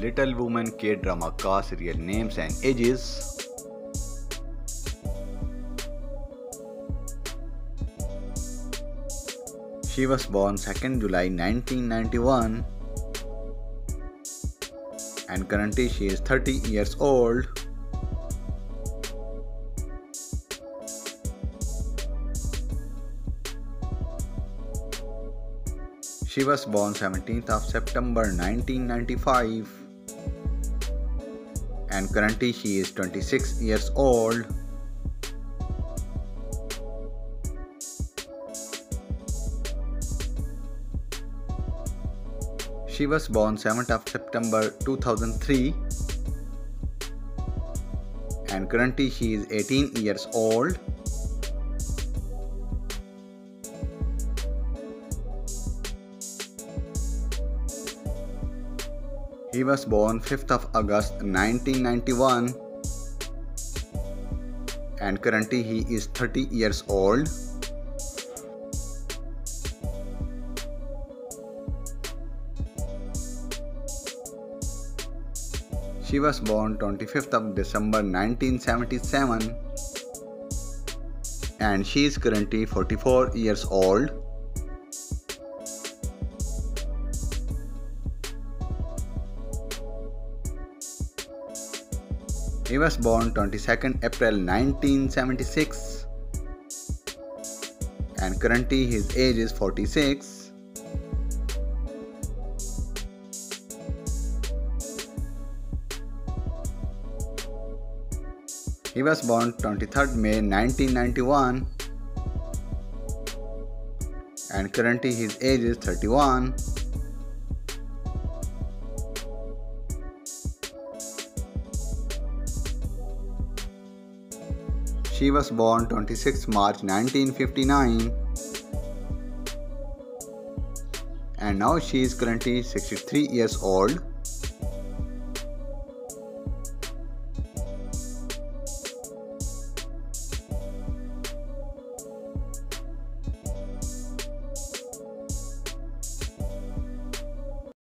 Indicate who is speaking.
Speaker 1: Little Women K-drama cast real names and ages. She was born 2nd July 1991 and currently she is 30 years old. She was born 17th of September 1995 and currently she is 26 years old. She was born 7th of September 2003 and currently she is 18 years old. He was born 5th of August 1991 and currently he is 30 years old. She was born 25th of December 1977 and she is currently 44 years old. He was born 22nd April 1976 and currently his age is 46. He was born 23rd May 1991 and currently his age is 31. She was born 26 March 1959 and now she is currently 63 years old.